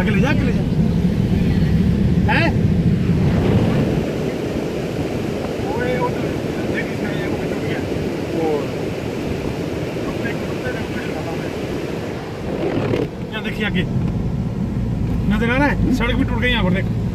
आगे ले जा, आगे ले जा। है? तो देखिए आगे। नज़र आ रहा है? सड़क भी टूट गई यहाँ पर, देख।